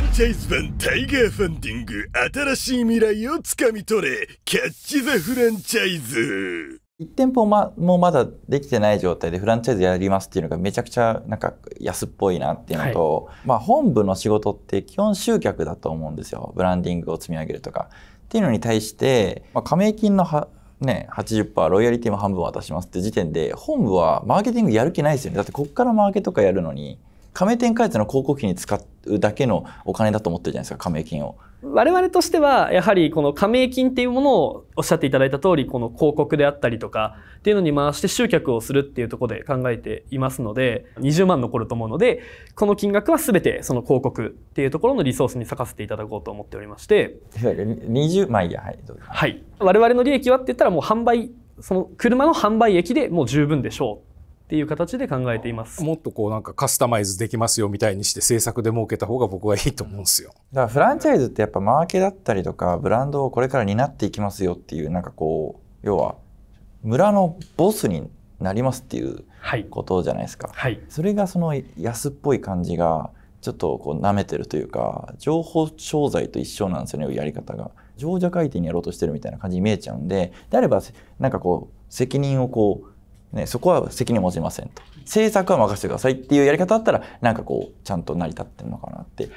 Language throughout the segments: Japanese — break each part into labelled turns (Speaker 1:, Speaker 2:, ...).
Speaker 1: ンチャイズ版タイガーファンディング新しい未来をつかみ取れキャッチ・ザ・フランチャイズ。
Speaker 2: 1店舗まもまだできてない状態でフランチャイズやりますっていうのがめちゃくちゃなんか安っぽいなっていうのと、はい、まあ本部の仕事って基本集客だと思うんですよ。ブランディングを積み上げるとかっていうのに対して、まあ、加盟金のはね、80%ロイヤリティも半分渡しますって時点で本部はマーケティングやる気ないですよね。だってこっからマーケとかやるのに加盟店開発の広告費に使うだけのお金だと思ってるじゃないですか加盟金を。
Speaker 3: 我々としてはやはりこの加盟金っていうものをおっしゃっていただいた通りこの広告であったりとかっていうのに回して集客をするっていうところで考えていますので20万残ると思うのでこの金額は全てその広告っていうところのリソースに割かせていただこうと思っておりまして。
Speaker 2: 20万いやはい、
Speaker 3: はい、我々の利益はって言ったらもう販売その車の販売益でもう十分でしょうっていう形で考えています。
Speaker 4: もっとこうなんかカスタマイズできますよみたいにして制作で設けた方が僕はいいと思うんですよ。
Speaker 2: だからフランチャイズってやっぱマーケだったりとかブランドをこれから担っていきますよっていうなんかこう要は村のボスになりますっていうことじゃないですか、
Speaker 3: はい、
Speaker 2: それがその安っぽい感じがちょっとこう舐めてるというか情報商材と一緒なんですよねやり方が。情弱相手にやろうとしてるみたいな感じに見えちゃうんでであればなんかこう責任をこうね、そこは責任を持ちませんと政策は任せてくださいっていうやり方だったらなんかこうちゃんと成り立ってるのかなって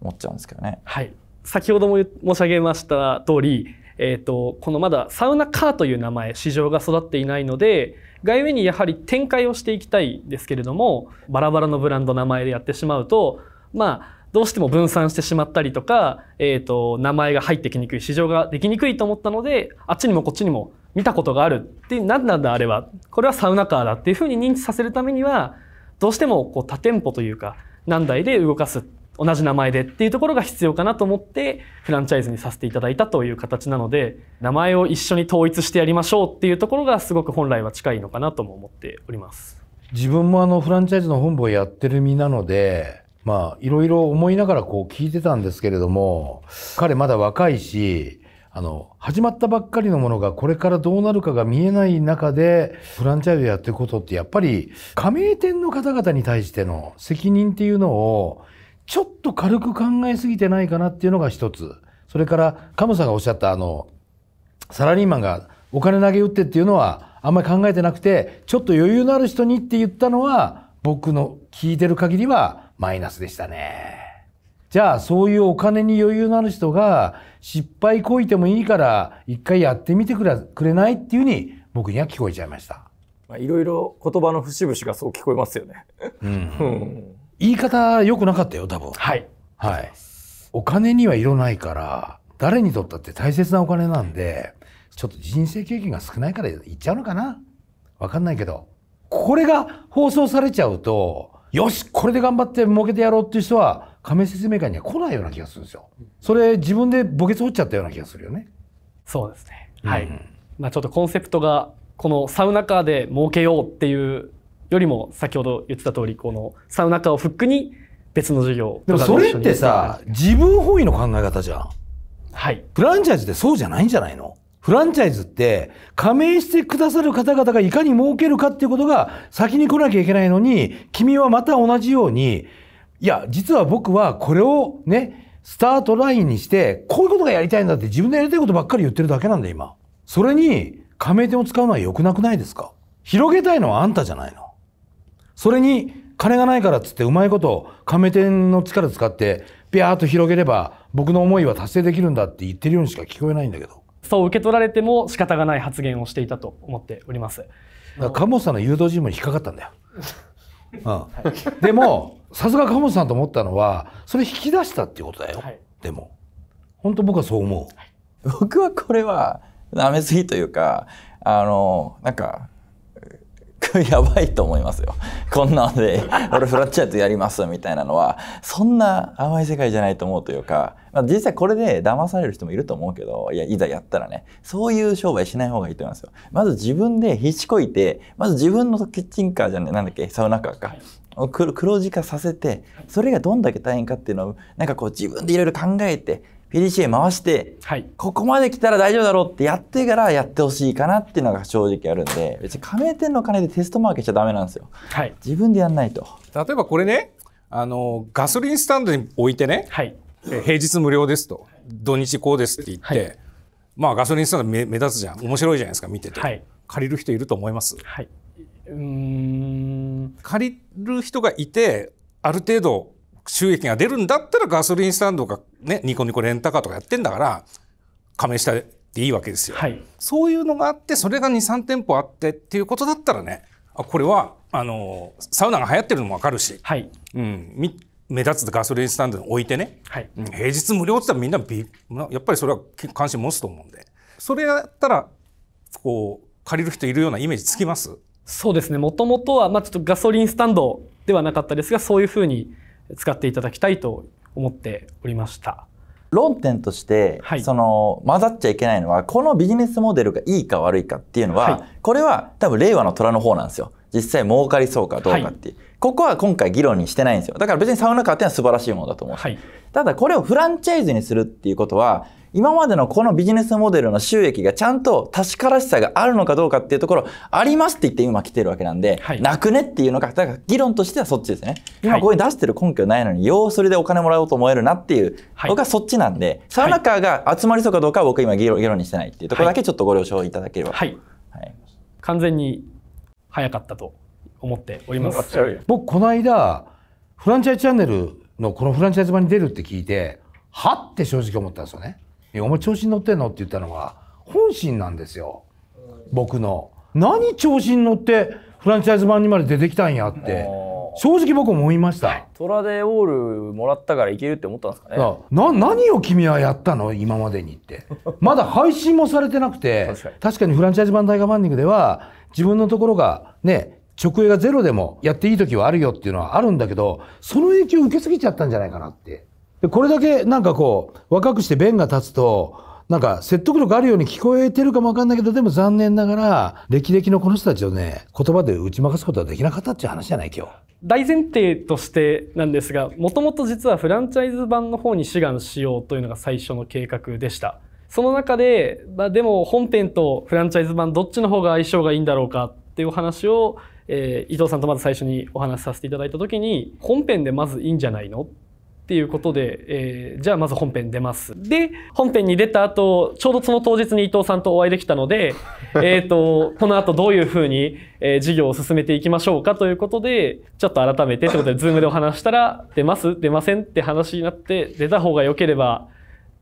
Speaker 2: 思っちゃうんですけどね。
Speaker 3: はい先ほども申し上げました通り、えーと、このまだサウナカーという名前市場が育っていないので外上にやはり展開をしていきたいですけれどもバラバラのブランド名前でやってしまうとまあどうしても分散してしまったりとか、えーと名前が入ってきにくい市場ができにくいと思ったのであっちにもこっちにも見たことがあるって何なんだあれはこれはサウナカーだっていうふうに認知させるためにはどうしてもこう多店舗というか何台で動かす同じ名前でっていうところが必要かなと思ってフランチャイズにさせていただいたという形なので名前を一緒に統一してやりましょうっていうところがすごく本来は近いのかなとも思っております。
Speaker 5: 自分もあのフランチャイズの本部をやってる身なのでまあいろいろ思いながらこう聞いてたんですけれども彼まだ若いしあの、始まったばっかりのものがこれからどうなるかが見えない中で、フランチャイズやっていくことってやっぱり、加盟店の方々に対しての責任っていうのを、ちょっと軽く考えすぎてないかなっていうのが一つ。それから、カムさんがおっしゃったあの、サラリーマンがお金投げ打ってっていうのは、あんまり考えてなくて、ちょっと余裕のある人にって言ったのは、僕の聞いてる限りはマイナスでしたね。じゃあそういうお金に余裕のある人が失敗こいてもいいから一回やってみてくれくれないっていうふうに僕には聞こえちゃいました。
Speaker 6: まあ、いろいろ言葉の節々がそう聞こえますよね。うん、
Speaker 5: 言い方良くなかったよ多分。
Speaker 3: はい。
Speaker 5: はい。お金には色ないから誰にとったって大切なお金なんでちょっと人生経験が少ないから言っちゃうのかなわかんないけどこれが放送されちゃうとよしこれで頑張って儲けてやろうっていう人は亀説明会には来ないような気がするんですよ。それ自分で墓穴掘っちゃったような気がするよね。
Speaker 3: そうですね。はい。うん、まあちょっとコンセプトがこのサウナカーで儲けようっていうよりも先ほど言ってた通りこのサウナカーをフックに別の授業
Speaker 5: でもそれってさ自分本位の考え方じゃん。
Speaker 3: はい。
Speaker 5: フランチャイズってそうじゃないんじゃないの？フランチャイズって加盟してくださる方々がいかに儲けるかっていうことが先に来なきゃいけないのに君はまた同じようにいや、実は僕はこれをね、スタートラインにして、こういうことがやりたいんだって自分でやりたいことばっかり言ってるだけなんだ、今。それに、加盟店を使うのは良くなくないですか？広げたいのはあんたじゃないの。それに、金がないからっつってうまいこと加盟店の力使ってビャーっと広げれば僕の思いは達成できるんだって言ってるようにしか聞こえないんだけど
Speaker 3: そう受け取られても仕方がない発言をしていたと思っております。だか
Speaker 5: ら鴨本さんの誘導尋問に引っかかったんだよ。うん、でもさすが鴨本さんと思ったのはそれ引き出したっていうことだよ、はい、でも。本当僕はそう思
Speaker 2: う、僕はこれは舐めすぎというかあのなんかやばいと思いますよ。こんなので、俺フラッチャートやりますみたいなのは、そんな甘い世界じゃないと思うというか、まあ、実際これで騙される人もいると思うけど、いや、いざやったらね、そういう商売しない方がいいと思いますよ。まず自分でひちこいて、まず自分のキッチンカーじゃね、なんだっけ、サウナカーか。黒字化させて、それがどんだけ大変かっていうのを、なんかこう自分でいろいろ考えて、PDCA 回して、はい、ここまで来たら大丈夫だろうってやってからやってほしいかなっていうのが正直あるんで別に加盟店の金でテストマーケしちゃダメなんですよ、はい、自分でやんないと。
Speaker 4: 例えばこれねあのガソリンスタンドに置いてね、はい、え平日無料ですと土日こうですって言って、
Speaker 3: はい。
Speaker 4: まあガソリンスタンド目目立つじゃん。面白いじゃないですか見てて、
Speaker 3: はい。
Speaker 4: 借りる人いると思います？
Speaker 3: はい。うーん。
Speaker 4: 借りる人がいてある程度収益が出るんだったらガソリンスタンドがねニコニコレンタカーとかやってんだから加盟したっていいわけですよ。
Speaker 3: はい。
Speaker 4: そういうのがあってそれが23店舗あってっていうことだったらねあこれはあのサウナが流行ってるのもわかるし、
Speaker 3: はい。
Speaker 4: うん、み目立つガソリンスタンドに置いてね、
Speaker 3: はい。
Speaker 4: うん平日無料って言ったらみんなびなやっぱりそれは関心持つと思うんでそれやったらこう借りる人いるようなイメージつきます？
Speaker 3: そうですね。もともとは、まあちょっとガソリンスタンドではなかったですが、そういうふうに使っていただきたいと思っておりました。
Speaker 2: 論点として、
Speaker 3: はい。
Speaker 2: その混ざっちゃいけないのはこのビジネスモデルがいいか悪いかっていうのは、
Speaker 3: はい。
Speaker 2: これは多分令和の虎の方なんですよ。実際儲かりそうかどうかっていう、ここは今回議論にしてないんですよ。だから別にサウナカーっていうのは素晴らしいものだと思うし、
Speaker 3: はい。
Speaker 2: ただこれをフランチャイズにするっていうことは今までのこのビジネスモデルの収益がちゃんと確からしさがあるのかどうかっていうところありますって言って今来てるわけなんで、
Speaker 3: はい。
Speaker 2: なくねっていうのがだから議論としてはそっちですね。今
Speaker 3: はい。
Speaker 2: ここに出してる根拠ないのにようそれでお金もらおうと思えるなっていう、
Speaker 3: はい
Speaker 2: 僕はそっちなんでサウナカーが集まりそうかどうかは僕は今議論議論にしてないっていうところだけちょっとご了承いただければ、
Speaker 3: はい。
Speaker 2: はい。
Speaker 3: 完全に早かったと思っております。
Speaker 5: 僕この間フランチャイズチャンネルのこのフランチャイズ版に出るって聞いてはって正直思ったんですよね。いやお前調子に乗ってんのって言ったのが本心なんですよ僕の。何調子に乗ってフランチャイズ版にまで出てきたんやって正直僕思いました。
Speaker 6: トラでオールもらったからいけるって思ったんですかね。
Speaker 5: な何を君はやったの？今までにってまだ配信もされてなくて
Speaker 6: 確かに
Speaker 5: フランチャイズ版大河ファンディングでは自分のところがね直営がゼロでもやっていい時はあるよっていうのはあるんだけどその影響を受けすぎちゃったんじゃないかなってでこれだけなんかこう若くして弁が立つとなんか説得力あるように聞こえてるかもわかんないけどでも残念ながら歴々のこの人たちをね言葉で打ち負かすことはできなかったっていう話じゃない今日。
Speaker 3: 大前提としてなんですがもともと実はフランチャイズ版の方に志願しようというのが最初の計画でしたその中で、まあ、でも本編とフランチャイズ版どっちの方が相性がいいんだろうかっていうお話を、えー伊藤さんとまず最初にお話しさせていただいた時に本編でまずいいんじゃないのっていうことで、えーじゃあまず本編出ます。で、本編に出た後、ちょうどその当日に伊藤さんとお会いできたので、えっと、この後どういうふうに、えー事業を進めていきましょうかということで、ちょっと改めてということで、ズームでお話したら、出ます？出ません？って話になって、出た方が良ければ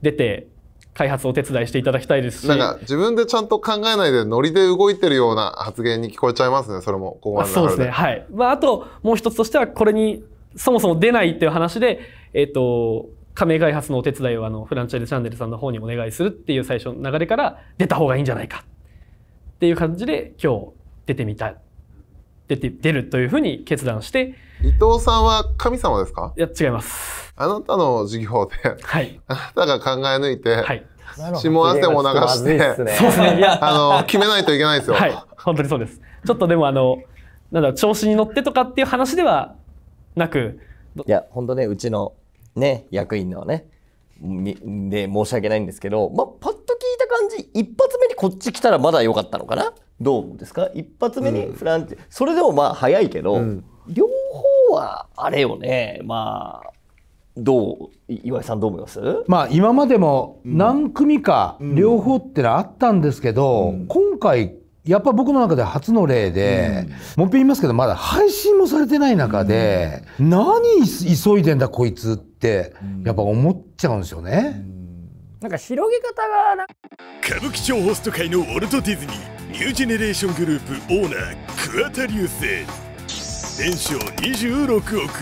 Speaker 3: 出て、開発をお手伝いしていただきたいですし、
Speaker 7: なんか自分でちゃんと考えないでノリで動いてるような発言に聞こえちゃいますねそれもここまで
Speaker 3: そうですね。はい。まあ、あと、もう一つとしては、これにそもそも出ないっていう話で、えっ、と、加盟開発のお手伝いをあのフランチャイズチャンネルさんの方にお願いするっていう最初の流れから出た方がいいんじゃないかっていう感じで今日出てみた出て出るというふうに決断して。
Speaker 7: 伊藤さんは神様ですか？
Speaker 3: いや違います。
Speaker 7: あなたの事業で。
Speaker 3: はい。
Speaker 7: あなたが考え抜いて、
Speaker 3: はい。
Speaker 7: 下汗も流して
Speaker 6: そうです
Speaker 3: そうですね。いや。
Speaker 7: あの決めないといけないですよ、
Speaker 3: はい。本当にそうです。ちょっとでもあのなんだ調子に乗ってとかっていう話ではなく
Speaker 6: いや、本当ね、うちのね、役員のね、みで申し訳ないんですけど、まあ、パッと聞いた感じ、一発目にこっち来たらまだ良かったのかな？どうですか？一発目にフランチ、それでもまあ早いけど、両方はあれよね、まあ、どう、い岩井さんどう思います？
Speaker 5: まあ今までも何組か両方ってのはあったんですけど、今回やっぱ僕の中で初の例で、もう一遍言いますけどまだ配信もされてない中で、何急いでんだこいつってやっぱ思っちゃうんですよね。
Speaker 6: なんか広げ方がな、
Speaker 1: 歌舞伎町ホスト界のウォルト・ディズニーニュージェネレーショングループオーナー桑田流星年商26億。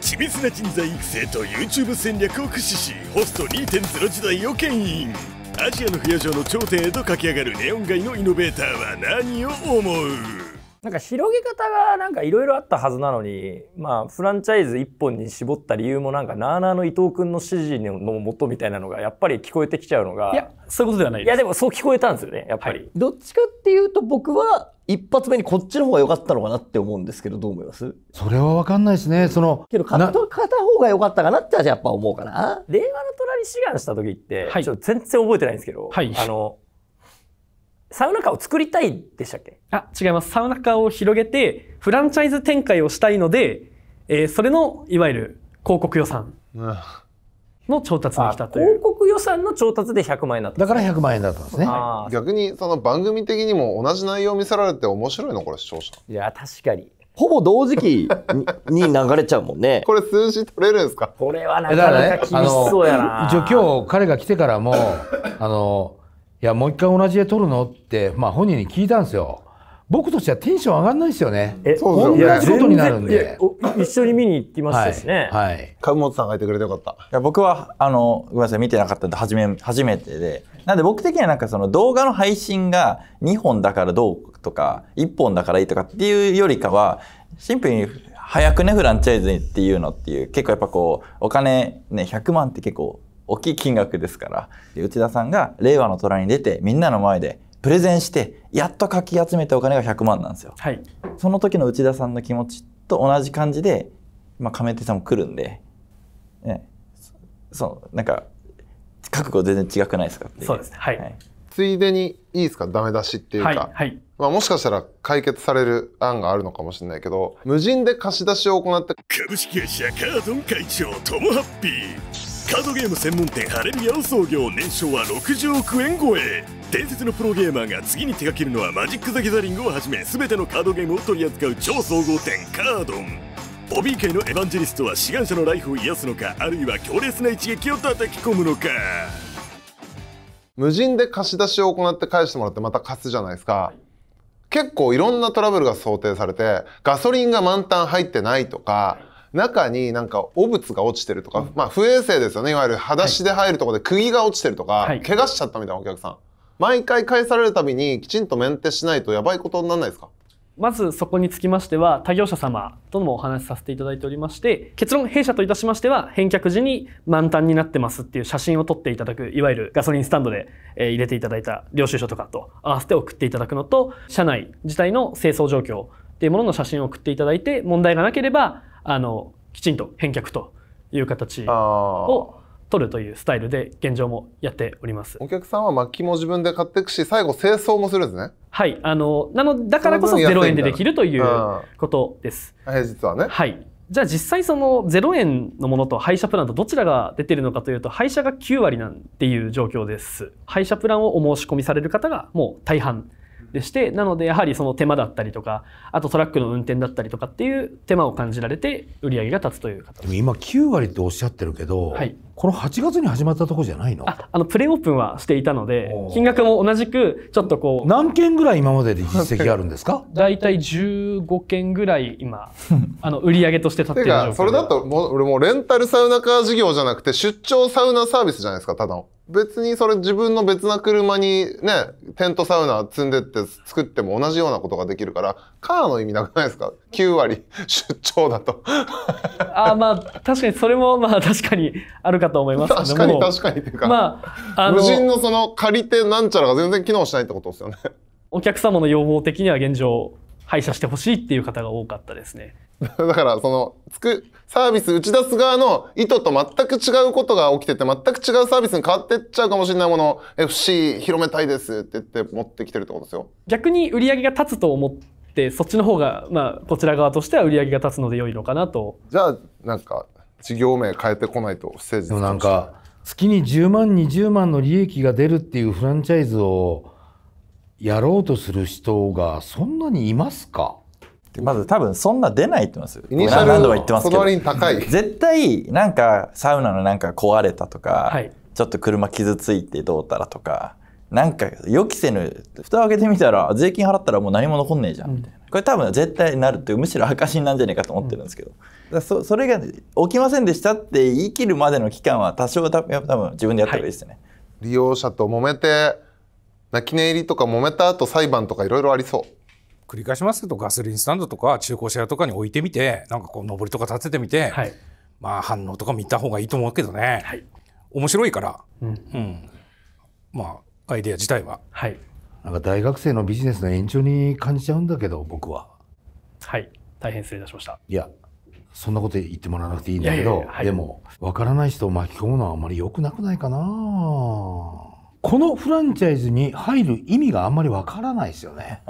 Speaker 1: 緻密な人材育成と YouTube 戦略を駆使しホスト2.0時代を牽引。アジアの不夜城の頂点へと駆け上がるネオン街のイノベーターは何を思う？
Speaker 6: なんか広げ方がなんかいろいろあったはずなのに、まあフランチャイズ一本に絞った理由もなんかなあなあの伊藤君の指示のもとみたいなのがやっぱり聞こえてきちゃうのが、
Speaker 3: いやそういうことではない
Speaker 6: い
Speaker 3: です
Speaker 6: やでもそう聞こえたんですよね、やっぱり。
Speaker 3: はい
Speaker 6: どっちかっていうと僕は一発目にこっちの方が良かったのかなって思うんですけど、どう思います？
Speaker 5: それは分かんないですね。その
Speaker 6: けど片方が良かったかなってやっぱ思うかな。令和の虎に志願した時って、
Speaker 3: はい
Speaker 6: ちょっと全然覚えてないんですけど、
Speaker 3: はい
Speaker 6: あの、サウナカーを作りたいでしたっけ？
Speaker 3: あ違います。サウナカーを広げてフランチャイズ展開をしたいので、えーそれのいわゆる広告予算
Speaker 7: うん。
Speaker 3: の調達に
Speaker 8: あ
Speaker 3: 来たという。
Speaker 8: 広告予算の調達で100万円だった
Speaker 5: だから100万円だったんですね。
Speaker 7: 逆にその番組的にも同じ内容見せられて面白いの？これ視聴者。
Speaker 8: いや確かに。
Speaker 6: ほぼ同時期に に流れちゃうもんね。
Speaker 7: これ数字取れるんですか？
Speaker 8: これはな
Speaker 5: だ
Speaker 8: かなか厳しそうやな、
Speaker 5: 一応今日彼が来てからも、あの、いや、もう一回同じ絵撮るの？って、まあ本人に聞いたんですよ。僕としてはテンション上がんないですよね。
Speaker 8: え
Speaker 7: そうですよね
Speaker 5: 同じことになるんで。
Speaker 8: お一緒に見に行きました
Speaker 5: はい
Speaker 8: しね、
Speaker 5: はい。
Speaker 7: 株本さんがいてくれてよかった
Speaker 2: いや僕はあのごめんなさい見てなかったんで初め初めてでなんで僕的にはなんかその動画の配信が2本だからどうとか1本だからいいとかっていうよりかはシンプルに早くねフランチャイズっていうのっていう結構やっぱこうお金ね100万って結構大きい金額ですから。で内田さんが令和の虎に出てみんなの前でプレゼンしてやっとかき集めたお金が100万なんですよ。
Speaker 3: はい。
Speaker 2: その時の内田さんの気持ちと同じ感じで、まあ、亀手さんも来るんで、ね、そそうなんか覚悟全然違くないですか？ってい
Speaker 3: そうですね。はい。
Speaker 7: ついでにいいですか？ダメ出しっていうか、
Speaker 3: はい。はい。
Speaker 7: まあ、もしかしたら解決される案があるのかもしれないけど無人で貸し出しを行って。
Speaker 1: 株式会社カードン会長トモハッピーカードゲーム専門店ハレルヤを創業年商は60億円超え。伝説のプロゲーマーが次に手掛けるのはマジック・ザ・ギャザリングをはじめ全てのカードゲームを取り扱う超総合店カードン。ホビー界のエヴァンジェリストは志願者のライフを癒すのかあるいは強烈な一撃を叩き込むのか。
Speaker 7: 無人で貸し出しを行って返してもらってまた貸すじゃないですか、結構いろんなトラブルが想定されてガソリンが満タン入ってないとか中になんか汚物が落ちてるとか、まあ不衛生ですよね。いわゆる裸足で入るところで釘が落ちてるとか、
Speaker 3: はい。
Speaker 7: 怪我しちゃったみたいなお客さん。毎回返されるたびにきちんとメンテしないとやばいことにならないですか？
Speaker 3: まずそこにつきましては他業者様ともお話しさせていただいておりまして結論弊社といたしましては返却時に満タンになってますっていう写真を撮っていただくいわゆるガソリンスタンドでえー入れていただいた領収書とかと合わせて送っていただくのと社内自体の清掃状況っていうものの写真を送っていただいて問題がなければあのきちんと返却という形を取るというスタイルで現状もやっております。
Speaker 7: お客さんは薪きも自分で買っていくし最後清掃もするんですね
Speaker 3: はい、あのなのだからこそ
Speaker 7: その分
Speaker 3: 0円でできるという
Speaker 7: うん
Speaker 3: ことです。
Speaker 7: 平日はね
Speaker 3: はい。じゃあ実際その0円のものと廃車プランとどちらが出てるのかというと廃車が9割なんていう状況です。廃車プランをお申し込みされる方がもう大半でしてなのでやはりその手間だったりとかあとトラックの運転だったりとかっていう手間を感じられて売り上げが立つという形。
Speaker 5: でも今9割っておっしゃってるけど、
Speaker 3: はい。
Speaker 5: この8月に始まったとこじゃないの？
Speaker 3: ああのプレオープンはしていたので金額も同じくちょっとこう
Speaker 5: 何件ぐらい今までで実績あるんですか？
Speaker 3: 大体15件ぐらい今 あの売り上げとして立ってる状況で
Speaker 7: かそれだともう俺もうレンタルサウナカー事業じゃなくて出張サウナサービスじゃないですかただの別にそれ自分の別な車にねテントサウナ積んでって作っても同じようなことができるからカーの意味なくないですか？9割出張だと。
Speaker 3: あーまあ確かにそれもまあ確かにあるかと思います。けども
Speaker 7: 確かに確かにっていうか、
Speaker 3: まああ
Speaker 7: 無人
Speaker 3: の
Speaker 7: のその借り手なんちゃらが全然機能しないってことですよね。
Speaker 3: お客様の要望的には現状廃車してほしいっていう方が多かったですね。
Speaker 7: だからそのつくサービス打ち出す側の意図と全く違うことが起きてて全く違うサービスに変わってっちゃうかもしれないものを FC 広めたいですって言って持ってきてるってことですよ。
Speaker 3: 逆に売り上げが立つと思ってそっちの方がまあこちら側としては売り上げが立つので良いのかなと。
Speaker 7: じゃあなんか事業名変えてこないと不誠実
Speaker 5: でもなんか月に10万20万の利益が出るっていうフランチャイズをやろうとする人がそんなにいますか？
Speaker 2: でまず多分そんな出ないと思いますよ。
Speaker 7: イニシャル
Speaker 2: 何度も言ってますけど。
Speaker 7: 高い。
Speaker 2: 絶対なんかサウナのなんか壊れたとか、
Speaker 3: はい。
Speaker 2: ちょっと車傷ついてどうたらとかなんか予期せぬ蓋を開けてみたら税金払ったらもう何も残んねえじゃんみたいな、これ多分絶対なるっていうむしろ赤字なんじゃないかと思ってるんですけど、だからそそれが起きませんでしたって言い切るまでの期間は多少多分多分自分でやった方がいいですね、
Speaker 7: 利用者と揉めて泣き寝入りとか揉めた後裁判とかいろいろありそう
Speaker 4: 繰り返しますけどガソリンスタンドとか中古車屋とかに置いてみてなんかこう上りとか立ててみて、
Speaker 3: はい。
Speaker 4: まあ反応とか見た方がいいと思うけどね、
Speaker 3: はい。
Speaker 4: 面白いから、
Speaker 3: うん
Speaker 4: うんまあアイデア自体は
Speaker 3: はい。
Speaker 5: なんか大学生のビジネスの延長に感じちゃうんだけど僕は
Speaker 3: はい。大変失礼いたしました。
Speaker 5: いやそんなこと言ってもらわなくていいんだけど
Speaker 3: いやいやいやはい
Speaker 5: でも分からない人を巻き込むのはあんまり良くなくないかなこのフランチャイズに入る意味があんまり分からないですよね。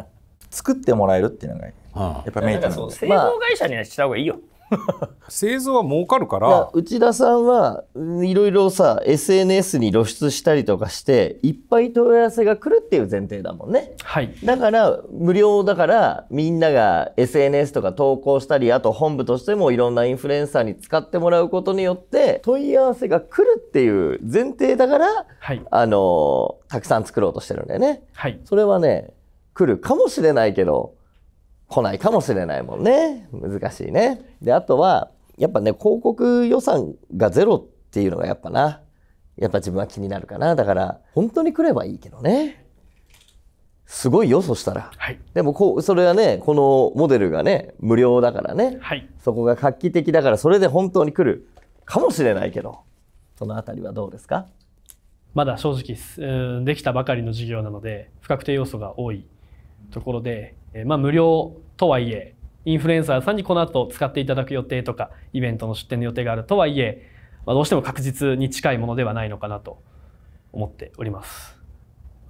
Speaker 2: 作ってもらえるっていうのがや
Speaker 5: うん
Speaker 2: っぱメリットなんで。
Speaker 8: 製造会社にはした方がいいよ。
Speaker 4: 製造は儲かるから。
Speaker 6: 内田さんはうんいろいろさ SNS に露出したりとかしていっぱい問い合わせが来るっていう前提だもんね。
Speaker 3: はい。
Speaker 6: だから無料だからみんなが SNS とか投稿したりあと本部としてもいろんなインフルエンサーに使ってもらうことによって問い合わせが来るっていう前提だから
Speaker 3: はい。
Speaker 6: あのたくさん作ろうとしてるんだよね。
Speaker 3: はい。
Speaker 6: それはね来るかもしれないけど来ないかもしれないもんね。難しいね。であとはやっぱね広告予算がゼロっていうのがやっぱな。やっぱ自分は気になるかな。だから本当に来ればいいけどね。すごいよそしたら。
Speaker 3: はい。
Speaker 6: でもこうそれはねこのモデルがね無料だからね。
Speaker 3: はい。
Speaker 6: そこが画期的だからそれで本当に来るかもしれないけど。そのあたりはどうですか？
Speaker 3: まだ正直できたばかりの事業なので不確定要素が多いところで、えまあ、無料とはいえインフルエンサーさんにこの後使っていただく予定とかイベントの出店の予定があるとはいえ、まあ、どうしても確実に近いものではないのかなと思っております。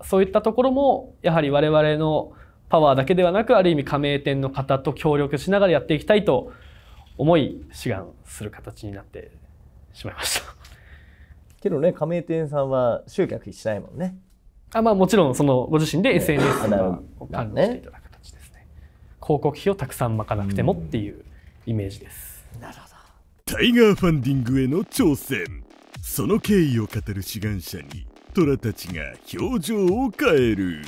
Speaker 3: そういったところもやはり我々のパワーだけではなくある意味加盟店の方と協力しながらやっていきたいと思い志願する形になってしまいました。
Speaker 6: けどね加盟店さんは集客しないもんね
Speaker 3: あまあもちろんそのご自身で SNS を管理していただく形ですね。広告費をたくさん巻かなくてもっていうイメージです。
Speaker 1: タイガーファンディングへの挑戦。その経緯を語る志願者にトラたちが表情を変える。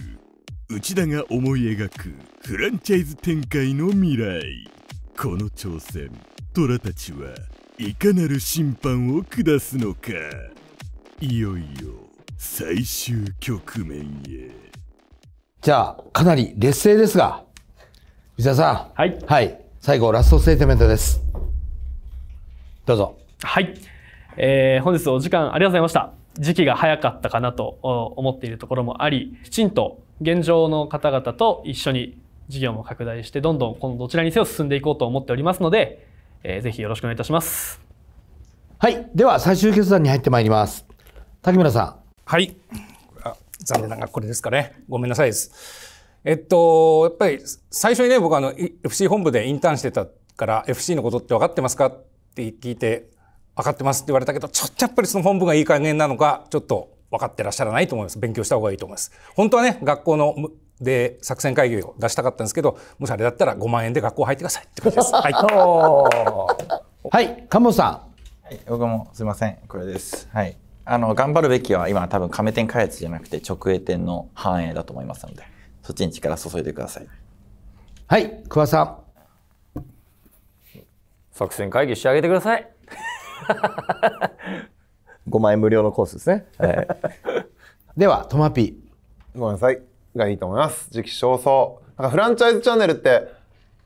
Speaker 1: 内田が思い描くフランチャイズ展開の未来。この挑戦トラたちはいかなる審判を下すのか。いよいよ最終局面へ
Speaker 5: じゃあ、かなり劣勢ですが、内田さん。
Speaker 3: はい
Speaker 5: はい。最後、ラストステートメントです。どうぞ。
Speaker 3: はい、えー本日お時間ありがとうございました。時期が早かったかなとお思っているところもあり、きちんと現状の方々と一緒に事業も拡大して、どんどんこのどちらにせよ進んでいこうと思っておりますので、えーぜひよろしくお願いいたします。
Speaker 5: はい。では、最終決断に入ってまいります。竹村さん。
Speaker 4: はい。あ残念ながらこれですかね。ごめんなさいです。えっとやっぱり最初にね僕あのい FC 本部でインターンしてたから FC のことって分かってますか？って聞いて分かってますって言われたけどちょっとやっぱりその本部がいい加減なのかちょっと分かってらっしゃらないと思います。勉強した方がいいと思います。本当はね学校のむで作戦会議を出したかったんですけどもしあれだったら5万円で学校入ってくださいって感じです。はい。
Speaker 5: はい。さん。
Speaker 2: はい、僕もすいません。これです。はいあの頑張るべきは今多分加盟店開発じゃなくて直営店の繁栄だと思いますのでそっちに力注いでください。
Speaker 5: はい。桑さん。
Speaker 8: 作戦会議してあげてください。
Speaker 6: 5万円無料のコースですね、はい、
Speaker 5: では、トマピ
Speaker 7: ごめんなさい。がいいと思います。時期尚早。なんかフランチャイズチャンネルって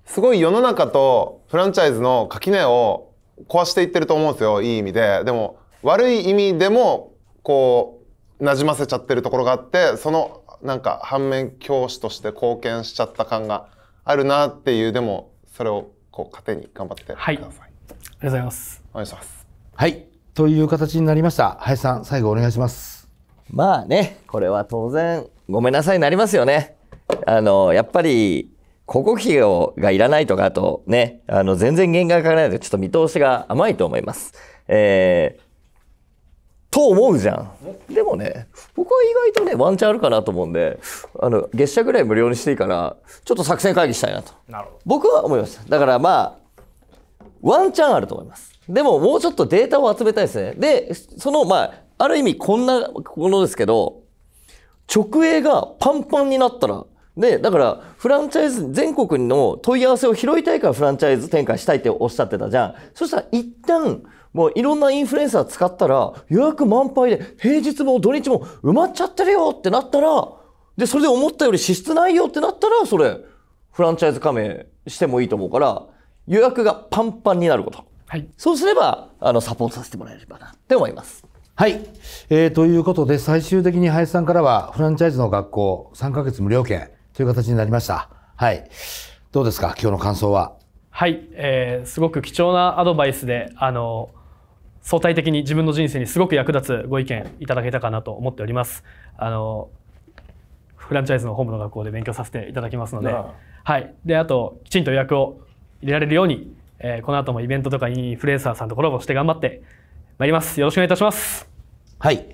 Speaker 7: すごい世の中とフランチャイズの垣根を壊していってると思うんですよ。いい意味で。でも悪い意味でもこうなじませちゃってるところがあってそのなんか反面教師として貢献しちゃった感があるなっていうでもそれをこう糧に頑張ってください、
Speaker 3: はいありがとうございます。
Speaker 7: お願いします
Speaker 5: はい。という形になりました。林さん、最後お願いします。
Speaker 6: まあねこれは当然ごめんなさいになりますよねあのやっぱり広告費をがいらないとかあとねあの全然限界がかからないとちょっと見通しが甘いと思いますえーと思うじゃんでもね僕は意外とねワンチャンあるかなと思うんであの月謝ぐらい無料にしていいからちょっと作戦会議したいなと僕は思いましただからまあワンチャンあると思います。でももうちょっとデータを集めたいですね。で、そのまあ、ある意味こんなものですけど、直営がパンパンになったら、で、だからフランチャイズ、全国の問い合わせを拾いたいからフランチャイズ展開したいっておっしゃってたじゃん。そしたら一旦、もういろんなインフルエンサー使ったら予約満杯で平日も土日も埋まっちゃってるよってなったら、で、それで思ったより支出ないよってなったら、それ、フランチャイズ加盟してもいいと思うから、予約がパンパンになること。
Speaker 3: はい。
Speaker 6: そうすれば、あの、サポートさせてもらえればなって思います。
Speaker 5: はい。えー、ということで、最終的に林さんからは、フランチャイズの学校3ヶ月無料券という形になりました。はい。どうですか？今日の感想は。
Speaker 3: はい、えーすごく貴重なアドバイスで、あの、相対的に自分の人生にすごく役立つご意見いただけたかなと思っております。あの、フランチャイズのホームの学校で勉強させていただきますので、はい。で、あと、きちんと予約を入れられるように、えーこの後もイベントとかインフルエンサーさんとコラボして頑張ってまいります。よろしくお願いいたします。
Speaker 5: はい。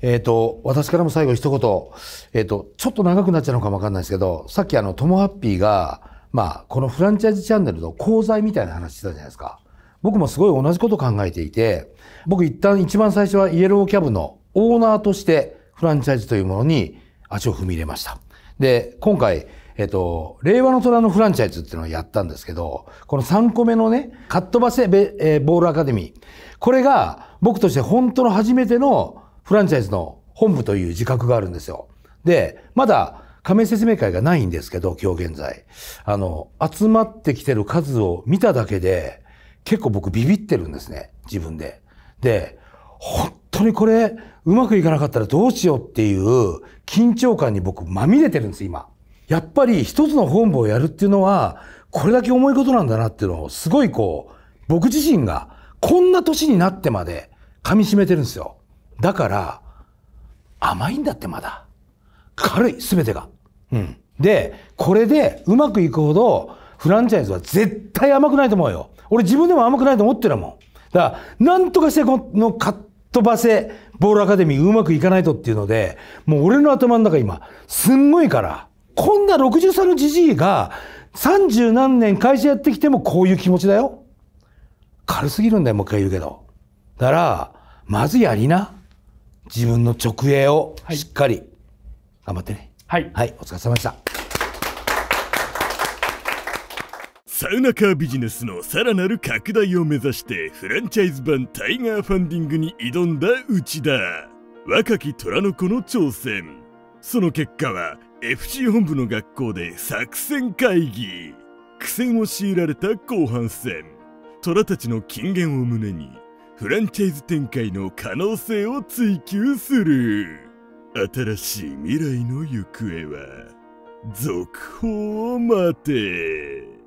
Speaker 5: えっ、と、私からも最後一言、えっ、と、ちょっと長くなっちゃうのかもわかんないですけど、さっきあの、トモハッピーが、まあ、このフランチャイズチャンネルの功罪みたいな話してたじゃないですか。僕もすごい同じこと考えていて、僕一旦一番最初はイエローキャブのオーナーとしてフランチャイズというものに足を踏み入れました。で、今回、えっと、令和の虎のフランチャイズっていうのをやったんですけど、この3個目のね、カットバセベ、えーボールアカデミー。これが僕として本当の初めてのフランチャイズの本部という自覚があるんですよ。で、まだ加盟説明会がないんですけど、今日現在。あの、集まってきてる数を見ただけで、結構僕ビビってるんですね、自分で。で、本当にこれ、うまくいかなかったらどうしようっていう緊張感に僕まみれてるんです、今。やっぱり一つの本部をやるっていうのは、これだけ重いことなんだなっていうのを、すごいこう、僕自身がこんな年になってまで噛み締めてるんですよ。だから、甘いんだってまだ。軽い、すべてが。うん。で、これでうまくいくほど、フランチャイズは絶対甘くないと思うよ。俺自分でも甘くないと思ってるもん。だから、なんとかしてこのカットバセボールアカデミーうまくいかないとっていうので、もう俺の頭の中今、すんごいから、こんな63のじじいが30何年会社やってきてもこういう気持ちだよ。軽すぎるんだよ、もう一回言うけど。だから、まずやりな。自分の直営をしっかり。頑張ってね。
Speaker 3: はい。
Speaker 5: はい、お疲れ様でした。
Speaker 1: サウナカービジネスのさらなる拡大を目指してフランチャイズ版タイガーファンディングに挑んだ内田。若き虎の子の挑戦。その結果は FC 本部の学校で作戦会議。苦戦を強いられた後半戦。虎たちの金言を胸にフランチャイズ展開の可能性を追求する。新しい未来の行方は続報を待て。